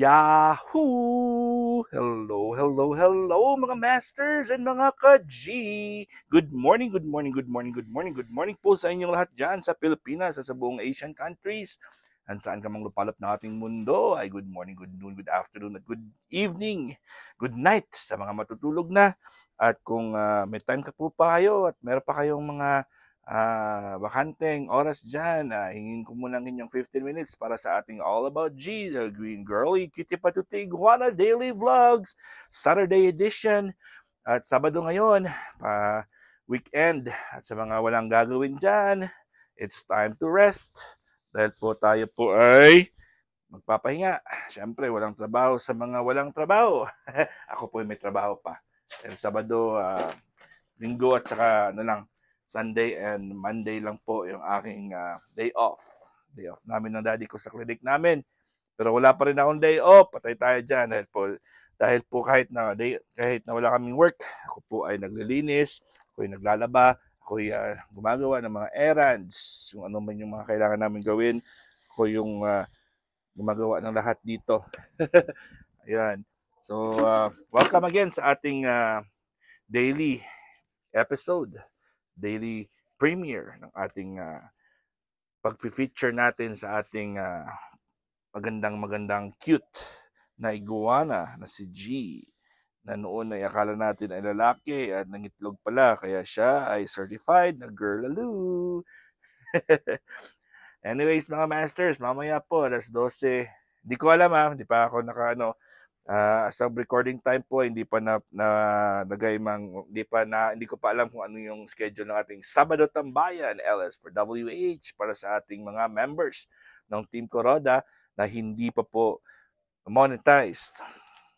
Yahoo! Hello, hello, hello mga masters and mga ka-G! Good morning, good morning, good morning, good morning, good morning po sa inyong lahat dyan sa Pilipinas sa buong Asian countries. And saan ka mang lupalop na ating mundo ay good morning, good noon, good afternoon at good evening, good night sa mga matutulog na. At kung uh, may time ka po pa kayo at meron pa kayong mga uh, bakanteng oras dyan, uh, hingin ko muna ng inyong 15 minutes para sa ating All About G, the Green Girlie, Cutie Patuti, Iguana Daily Vlogs, Saturday edition, at Sabado ngayon, pa weekend, at sa mga walang gagawin dyan, it's time to rest. Dahil po tayo po ay magpapahinga. Siyempre, walang trabaho sa mga walang trabaho. Ako po may trabaho pa. And Sabado, uh, Linggo at saka ano lang, Sunday and Monday lang po yung aking uh, day off. Day off namin ng daddy ko sa clinic namin. Pero wala pa rin akong day off. Patay tayo dyan dahil po, dahil po kahit na, day, kahit na wala kaming work, ako po ay naglilinis, ako ay naglalaba, ako ay uh, gumagawa ng mga errands, yung ano man yung mga kailangan namin gawin, ako yung uh, gumagawa ng lahat dito. Ayan. So, uh, welcome again sa ating uh, daily episode daily premiere ng ating uh, pag-feature natin sa ating uh, magandang magandang cute na iguana na si G na noon ay akala natin ay lalaki at nangitlog pala kaya siya ay certified na girl alu. Anyways mga masters, mamaya po alas 12. Hindi ko alam ha, hindi pa ako naka ano, uh, as of recording time po hindi pa na, na nagay mang hindi pa na hindi ko pa alam kung ano yung schedule ng ating Sabado Tambayan LS for WH para sa ating mga members ng Team Coroda na hindi pa po monetized.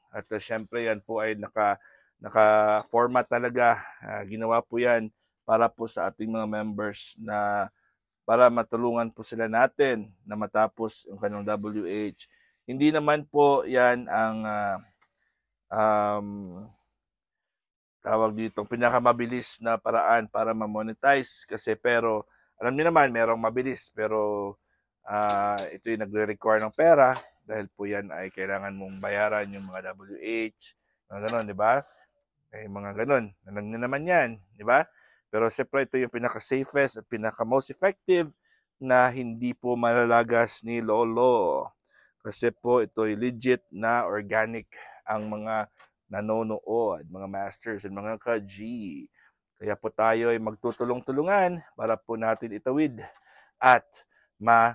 At uh, syempre yan po ay naka naka-format talaga. Uh, ginawa po yan para po sa ating mga members na para matulungan po sila natin na matapos yung kanilang WH hindi naman po yan ang uh, um, tawag dito, pinakamabilis na paraan para ma-monetize kasi pero alam niyo naman merong mabilis pero uh, ito yung nagre-require ng pera dahil po yan ay kailangan mong bayaran yung mga WH, mga ganun, di ba? Eh, mga ganun. Alam niyo naman yan, di ba? Pero siyempre ito yung pinaka-safest at pinaka-most effective na hindi po malalagas ni Lolo. Kasi po ito ay legit na organic ang mga nanonood, mga masters and mga ka-G. Kaya po tayo ay magtutulong-tulungan para po natin itawid at ma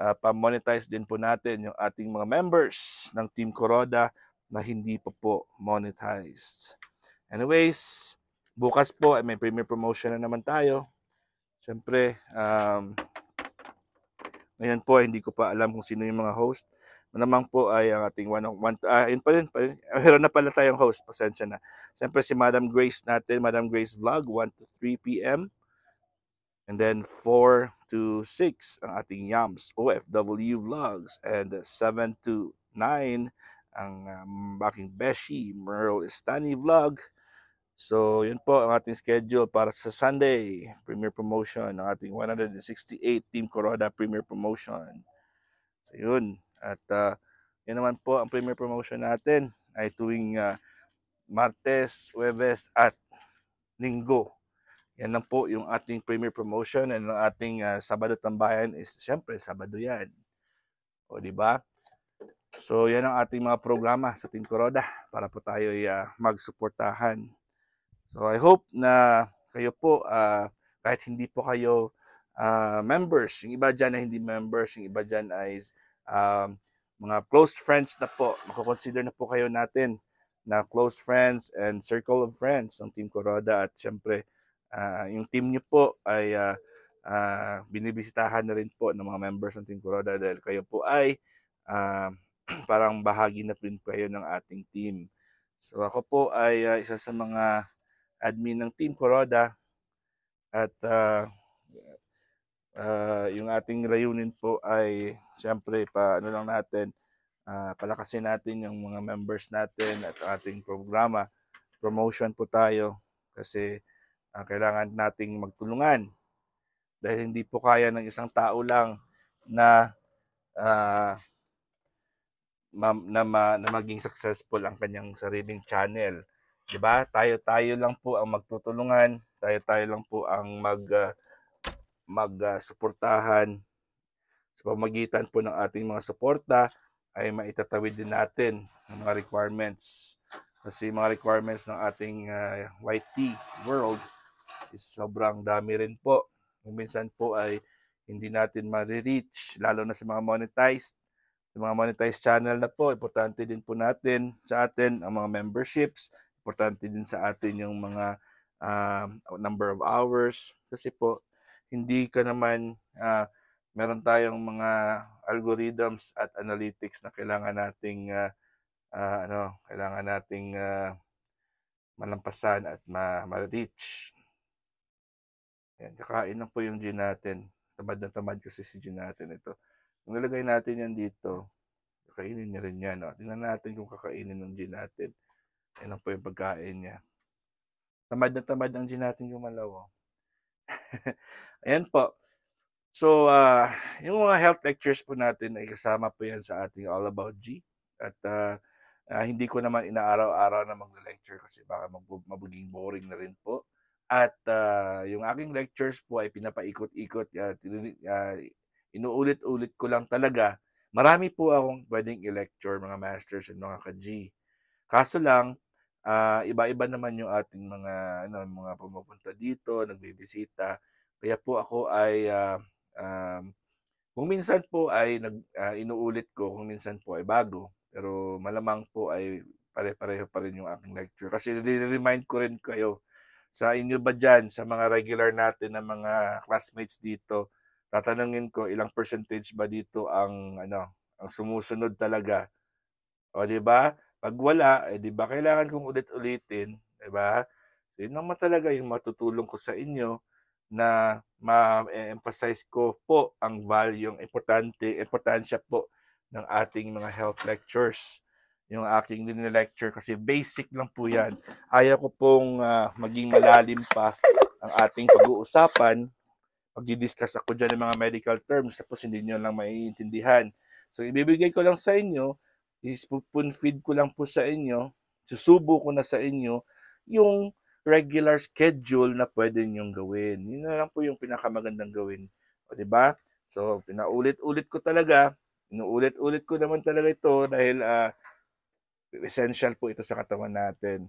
uh, pa-monetize din po natin yung ating mga members ng Team Coroda na hindi pa po monetized. Anyways, bukas po ay may premiere promotion na naman tayo. Siyempre, um, ngayon po hindi ko pa alam kung sino yung mga host naman po ay ang ating one, one ah, yun pa rin, pa rin. Meron na pala tayong host, pasensya na. Siyempre si Madam Grace natin, Madam Grace Vlog, 1 to 3 p.m. And then 4 to 6 ang ating Yams OFW Vlogs. And 7 to 9 ang um, aking Beshi Merle Estani Vlog. So, yun po ang ating schedule para sa Sunday Premier Promotion ng ating 168 Team Coroda Premier Promotion. So, yun. At uh, yan naman po ang premier promotion natin ay tuwing uh, Martes, Webes at Linggo. Yan lang po yung ating premier promotion and ang ating uh, Sabado Tambayan is siyempre Sabado yan. O di ba? So yan ang ating mga programa sa Team Coroda para po tayo uh, magsuportahan. So I hope na kayo po uh, kahit hindi po kayo uh, members, yung iba dyan na hindi members, yung iba dyan ay um, mga close friends na po, makakonsider na po kayo natin na close friends and circle of friends ng Team Coroda at syempre uh, yung team niyo po ay uh, uh, binibisitahan na rin po ng mga members ng Team Coroda dahil kayo po ay uh, parang bahagi na rin kayo ng ating team. So ako po ay uh, isa sa mga admin ng Team Coroda at uh, uh, yung ating layunin po ay siyempre pa ano lang natin uh, palakasin natin yung mga members natin at ating programa promotion po tayo kasi uh, kailangan nating magtulungan dahil hindi po kaya ng isang tao lang na uh, ma- na, ma- na maging successful ang kanyang sariling channel. 'Di ba? Tayo-tayo lang po ang magtutulungan, tayo-tayo lang po ang mag uh, mag-suportahan sa pamagitan po ng ating mga suporta ay maitatawid din natin ang mga requirements. Kasi mga requirements ng ating uh, YT world is sobrang dami rin po. Minsan po ay hindi natin ma-reach, lalo na sa mga monetized. Sa mga monetized channel na po, importante din po natin sa atin ang mga memberships. Importante din sa atin yung mga uh, number of hours. Kasi po, hindi ka naman uh, meron tayong mga algorithms at analytics na kailangan nating uh, uh, ano, kailangan nating uh, malampasan at ma- ma-reach. Yan, kakain lang po yung gin natin. Tamad na tamad kasi si gin natin ito. Kung nilagay natin yan dito, kakainin niya rin yan. No? Tingnan natin kung kakainin ng gin natin. Yan po yung pagkain niya. Tamad na tamad ang gin natin yung malaw. Oh. Ayan po. So, uh, yung mga health lectures po natin ay kasama po yan sa ating All About G. At uh, uh, hindi ko naman inaaraw-araw na mag-lecture kasi baka mag- mabuging boring na rin po. At uh, yung aking lectures po ay pinapaikot-ikot. Uh, uh, inuulit-ulit ko lang talaga. Marami po akong pwedeng i-lecture mga masters and mga ka-G. Kaso lang, uh, iba-iba naman yung ating mga ano mga pumupunta dito, nagbibisita. Kaya po ako ay uh, um, kung minsan po ay nag uh, inuulit ko, kung minsan po ay bago, pero malamang po ay pare-pareho pa rin yung aking lecture. Kasi remind ko rin kayo sa inyo ba dyan, sa mga regular natin na mga classmates dito, tatanungin ko ilang percentage ba dito ang ano, ang sumusunod talaga. O di ba? Pag wala, eh di ba kailangan kong ulit-ulitin, di ba? So, yun naman talaga yung matutulong ko sa inyo na ma-emphasize ko po ang value, yung importante, importansya po ng ating mga health lectures yung aking lecture kasi basic lang po yan. Ayaw ko pong uh, maging malalim pa ang ating pag-uusapan. Pag-discuss ako dyan ng mga medical terms tapos hindi nyo lang maiintindihan. So, ibibigay ko lang sa inyo, spoon feed ko lang po sa inyo, susubo ko na sa inyo yung regular schedule na pwede nyong gawin. Yun na lang po yung pinakamagandang gawin. O, di ba? So, pinaulit-ulit ko talaga. Inuulit-ulit ko naman talaga ito dahil uh, essential po ito sa katawan natin.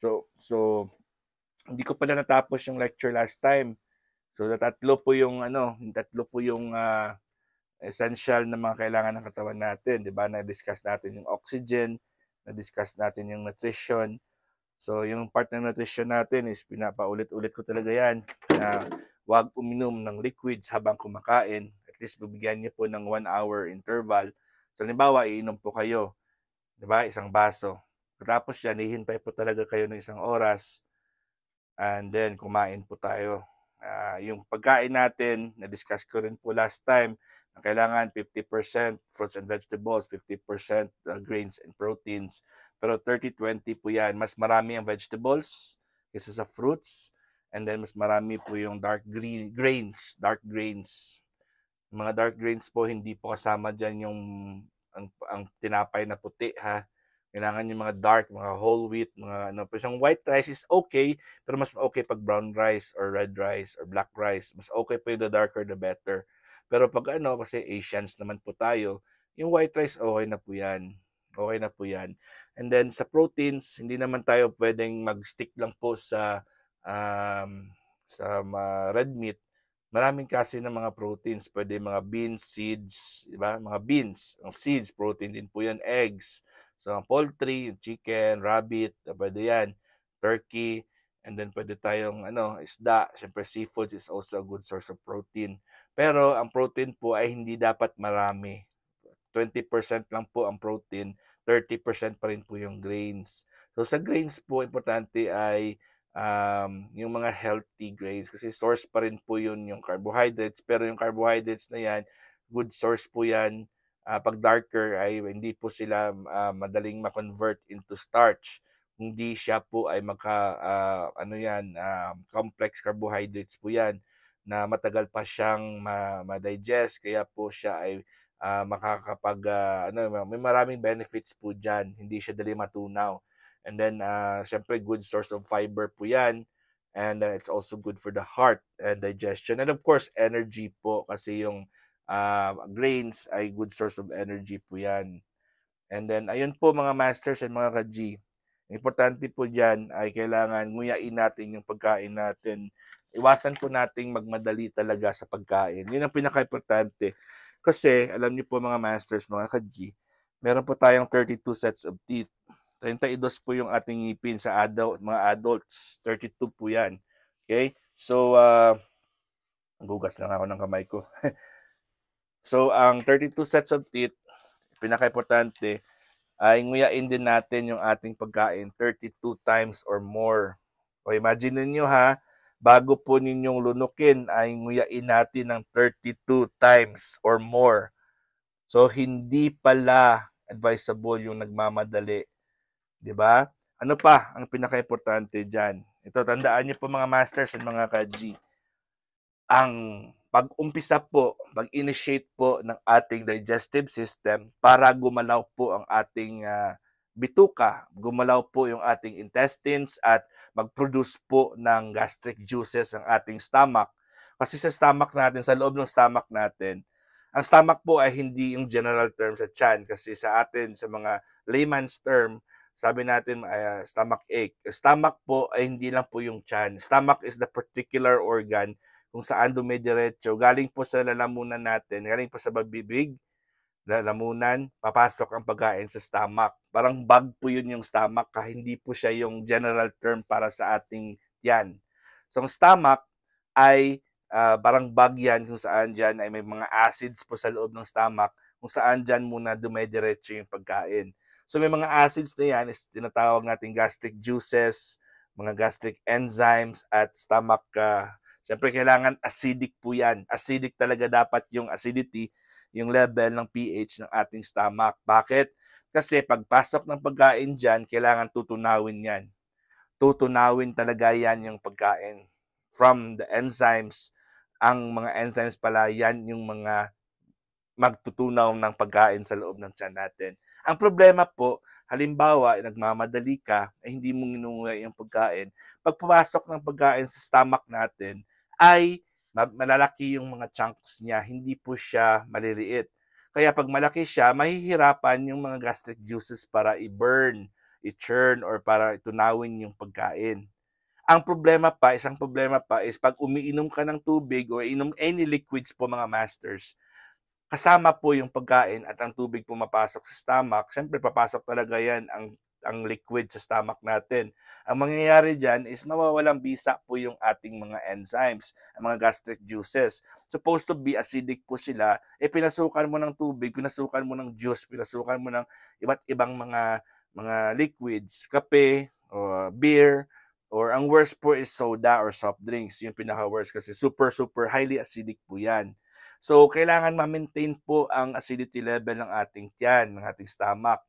So, so hindi ko pala natapos yung lecture last time. So, tatlo po yung ano, tatlo po yung uh, essential na mga kailangan ng katawan natin, 'di ba? Na-discuss natin yung oxygen, na-discuss natin yung nutrition. So, yung part ng nutrition natin is pinapaulit-ulit ko talaga 'yan na wag uminom ng liquids habang kumakain. At least bibigyan niyo po ng 1 hour interval. So, halimbawa, iinom po kayo 'di ba? Isang baso. Tapos yan, hihintay po talaga kayo ng isang oras and then kumain po tayo. Uh, yung pagkain natin, na-discuss ko rin po last time, na kailangan 50% fruits and vegetables, 50% uh, grains and proteins. Pero 30-20 po yan. Mas marami ang vegetables kaysa sa fruits. And then mas marami po yung dark green grains, dark grains. Mga dark grains po, hindi po kasama dyan yung ang, ang tinapay na puti ha. Kailangan yung mga dark, mga whole wheat, mga ano. Pero yung white rice is okay, pero mas okay pag brown rice or red rice or black rice. Mas okay pa yung the darker the better. Pero pag ano, kasi Asians naman po tayo, yung white rice okay na po yan. Okay na po yan. And then sa proteins, hindi naman tayo pwedeng mag-stick lang po sa um, sa uh, red meat Maraming kasi ng mga proteins. Pwede mga beans, seeds, di ba? Mga beans. Ang seeds, protein din po yan. Eggs. So, ang poultry, chicken, rabbit, pwede yan. Turkey. And then, pwede tayong ano, isda. Siyempre, seafoods is also a good source of protein. Pero, ang protein po ay hindi dapat marami. 20% lang po ang protein. 30% pa rin po yung grains. So, sa grains po, importante ay um, yung mga healthy grains kasi source pa rin po yun yung carbohydrates pero yung carbohydrates na yan good source po yan uh, pag darker ay hindi po sila uh, madaling ma-convert into starch hindi siya po ay maka uh, ano yan uh, complex carbohydrates po yan na matagal pa siyang ma- ma-digest kaya po siya ay uh, makakapag, uh, ano, may maraming benefits po dyan. Hindi siya dali matunaw. And then, uh, syempre, good source of fiber po yan. And uh, it's also good for the heart and digestion. And of course, energy po kasi yung uh, grains ay good source of energy po yan. And then, ayun po mga masters and mga ka-G. Importante po dyan ay kailangan nguyain natin yung pagkain natin. Iwasan po nating magmadali talaga sa pagkain. Yun ang pinaka-importante. Kasi, alam niyo po mga masters, mga ka-G, meron po tayong 32 sets of teeth. 32 po yung ating ngipin sa adult, mga adults. 32 po yan. Okay? So, uh, gugas lang ako ng kamay ko. so, ang 32 sets of teeth, pinaka-importante, ay nguyain din natin yung ating pagkain 32 times or more. O imagine niyo ha, bago po ninyong lunukin ay nguyain natin ng 32 times or more. So hindi pala advisable yung nagmamadali. ba? Ano pa ang pinaka-importante diyan? Ito tandaan niyo po mga masters at mga ka-G. Ang pag-umpisa po, mag-initiate po ng ating digestive system para gumalaw po ang ating uh, bituka, gumalaw po yung ating intestines at mag-produce po ng gastric juices ang ating stomach. Kasi sa stomach natin, sa loob ng stomach natin, ang stomach po ay hindi yung general term sa chan kasi sa atin, sa mga layman's term, sabi natin uh, stomach ache. Stomach po ay hindi lang po yung chan. Stomach is the particular organ kung saan dumidiretso. Galing po sa lalamunan natin, galing po sa babibig, lalamunan, papasok ang pagkain sa stomach. Parang bag po yun yung stomach, ka hindi po siya yung general term para sa ating yan. So, ang stomach ay uh, parang bag yan kung saan dyan ay may mga acids po sa loob ng stomach kung saan dyan muna dumediretso yung pagkain. So may mga acids na yan is tinatawag natin gastric juices, mga gastric enzymes at stomach uh, Siyempre, kailangan acidic po yan. Acidic talaga dapat yung acidity, yung level ng pH ng ating stomach. Bakit? Kasi pagpasok ng pagkain dyan, kailangan tutunawin yan. Tutunawin talaga yan yung pagkain. From the enzymes, ang mga enzymes pala, yan yung mga magtutunaw ng pagkain sa loob ng tiyan natin. Ang problema po, halimbawa, nagmamadali ka, ay hindi mo ginunguya yung pagkain. Pag pumasok ng pagkain sa stomach natin, ay malalaki yung mga chunks niya, hindi po siya maliliit. Kaya pag malaki siya, mahihirapan yung mga gastric juices para i-burn, i-churn, or para tunawin yung pagkain. Ang problema pa, isang problema pa is pag umiinom ka ng tubig or inom any liquids po mga masters, kasama po yung pagkain at ang tubig pumapasok sa stomach, syempre papasok talaga yan ang ang liquid sa stomach natin. Ang mangyayari dyan is mawawalang bisa po yung ating mga enzymes, ang mga gastric juices. Supposed to be acidic po sila, eh pinasukan mo ng tubig, pinasukan mo ng juice, pinasukan mo ng iba't ibang mga mga liquids, kape, or beer, or ang worst po is soda or soft drinks. Yung pinaka-worst kasi super, super highly acidic po yan. So, kailangan ma-maintain po ang acidity level ng ating tiyan, ng ating stomach.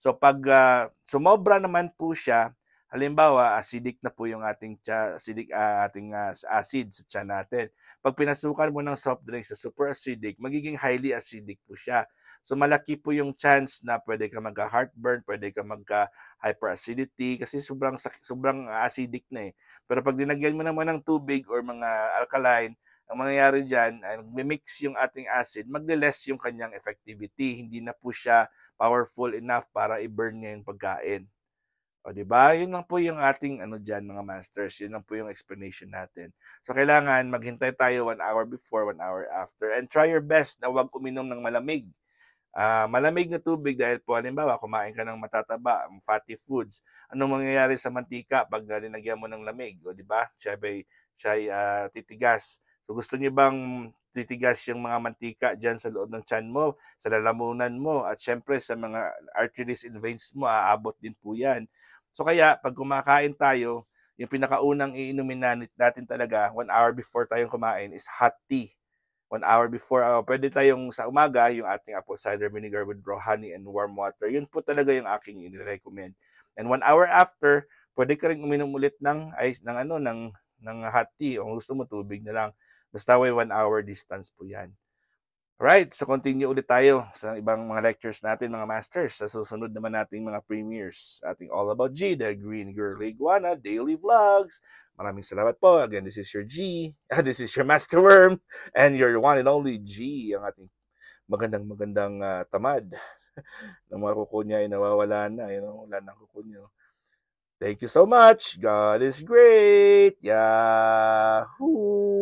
So pag uh, sumobra naman po siya, halimbawa acidic na po yung ating tsa, acidic uh, ating uh, acid sa tiyan natin. Pag pinasukan mo ng soft drink sa super acidic, magiging highly acidic po siya. So malaki po yung chance na pwede ka magka-heartburn, pwede ka magka-hyperacidity kasi sobrang sobrang acidic na eh. Pero pag dinagyan mo naman ng tubig or mga alkaline, ang mangyayari diyan ay mix yung ating acid, magle-less yung kanyang effectivity. Hindi na po siya powerful enough para i-burn niya yung pagkain. O, di ba? Yun lang po yung ating ano diyan mga masters. Yun lang po yung explanation natin. So, kailangan maghintay tayo one hour before, one hour after. And try your best na huwag uminom ng malamig. Uh, malamig na tubig dahil po, halimbawa, kumain ka ng matataba, fatty foods. Anong mangyayari sa mantika pag nalinagyan mo ng lamig? O, di ba? Siya, ay, siya uh, titigas. So, gusto niyo bang titigas yung mga mantika dyan sa loob ng tiyan mo, sa lalamunan mo, at syempre sa mga arteries and veins mo, aabot din po yan. So kaya, pag kumakain tayo, yung pinakaunang iinumin natin talaga, one hour before tayong kumain, is hot tea. One hour before, uh, pwede tayong sa umaga, yung ating apple cider vinegar with raw honey and warm water. Yun po talaga yung aking i-recommend. And one hour after, pwede ka rin uminom ulit ng ice, ng ano, ng, ng hot tea. O gusto mo, tubig na lang. Basta way one hour distance po yan. Alright, so continue ulit tayo sa ibang mga lectures natin, mga masters. Sa susunod naman nating mga premieres. Ating All About G, The Green Girl Iguana, Daily Vlogs. Maraming salamat po. Again, this is your G. This is your Master Worm. And your one and only G, ang ating magandang magandang uh, tamad ng mga kuko niya ay nawawala na. You know, wala na kuko niyo. Thank you so much. God is great. Yahoo!